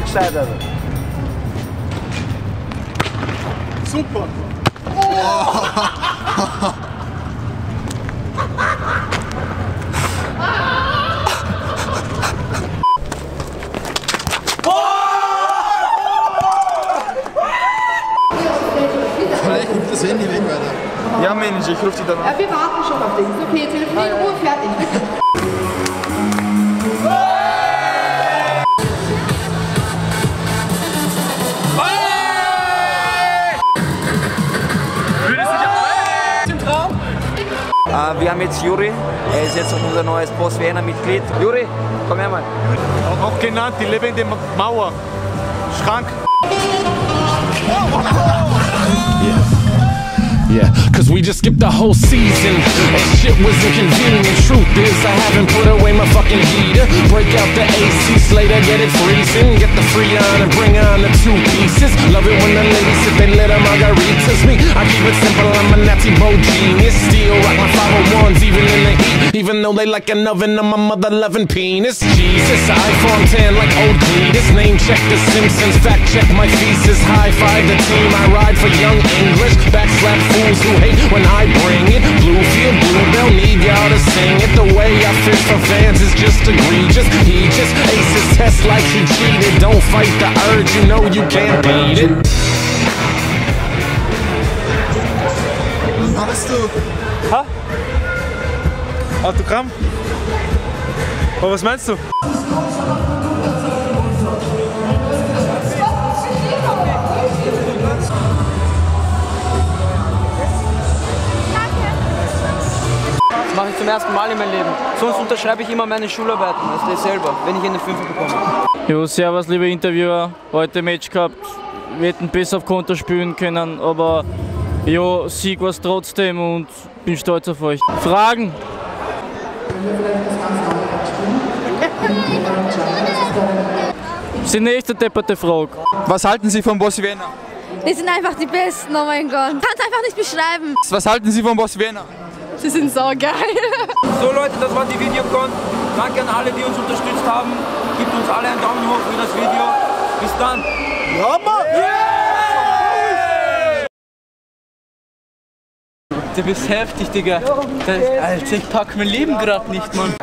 gescheitert. Super. Ruft das Handy weg, Alter. Ja, Mensch, ich rufe dich dann an. Ja, wir warten schon auf dich. Ist okay, telefonieren in Ruhe, fertig. Wir haben jetzt Juri, er ist jetzt unser neues Boss Wiener Mitglied. Juri, komm her mal. Auch genannt die lebende Mauer. Schrank. Yeah, cause we just skipped the whole season. And shit was inconvenient. Truth is, I haven't put away my fucking heater. Break out the AC Slater, get it freezing. Get the Freon and bring on the two pieces. Love it when the ladies sip they little margaritas. Me, I keep it simple, I'm a Nazi bow genius. Still Even though they like an oven on my mother loving penis. Jesus, I form 10 like old Cletus. Name check the Simpsons, fact check my thesis. High five the team, I ride for young English. Backslap fools who hate when I bring it. Bluefield, Bluebell, need y'all to sing it. The way I fish for fans is just egregious. He just aces test like he cheated. Don't fight the urge, you know you can't beat it. Du? Autogramm? Aber was meinst du? Das mache ich zum ersten Mal in meinem Leben. Sonst unterschreibe ich immer meine Schularbeiten, also das selber, wenn ich eine 5 bekomme. Jo, servus liebe Interviewer. Heute Match gehabt. Wir hätten besser auf Konter spielen können, aber jo, Sieg war es trotzdem und bin stolz auf euch. Fragen? Das ist die nächste depperte Frage. Was halten Sie von Boss Vienna? Die sind einfach die Besten, oh mein Gott. Kann es einfach nicht beschreiben. Was halten Sie von Boss Vienna? Sie sind so geil. So Leute, das war die Videocon. Danke an alle, die uns unterstützt haben. Gebt uns alle einen Daumen hoch für das Video. Bis dann. Ja, Mann! Du bist heftig, Digga. Das, Alter, ich pack mein Leben gerade nicht, Mann.